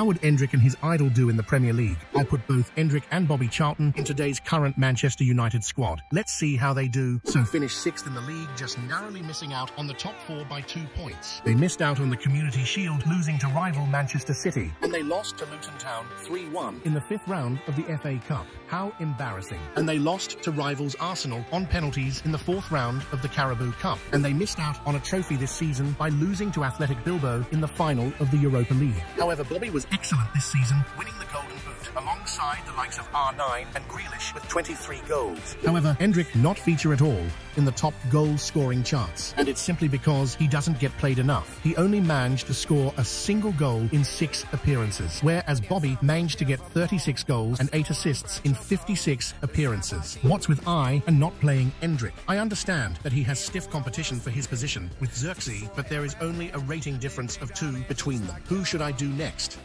How would Endrick and his idol do in the Premier League? I'll put both Endrick and Bobby Charlton in today's current Manchester United squad. Let's see how they do. So finished sixth in the league, just narrowly missing out on the top four by two points. They missed out on the Community Shield, losing to rival Manchester City. And they lost to Luton Town 3-1 in the fifth round of the FA Cup. How embarrassing. And they lost to rivals Arsenal on penalties in the fourth round of the Carabao Cup. And they missed out on a trophy this season by losing to Athletic Bilbao in the final of the Europa League. However, Bobby was excellent this season, winning the Golden Boot alongside the likes of R9 and Grealish with 23 goals. However, Endrick not feature at all in the top goal scoring charts. And it's simply because he doesn't get played enough. He only managed to score a single goal in six appearances, whereas Bobby managed to get 36 goals and 8 assists in 56 appearances. What's with I and not playing Endrick? I understand that he has stiff competition for his position with Zirkzee, but there is only a rating difference of two between them. Who should I do next?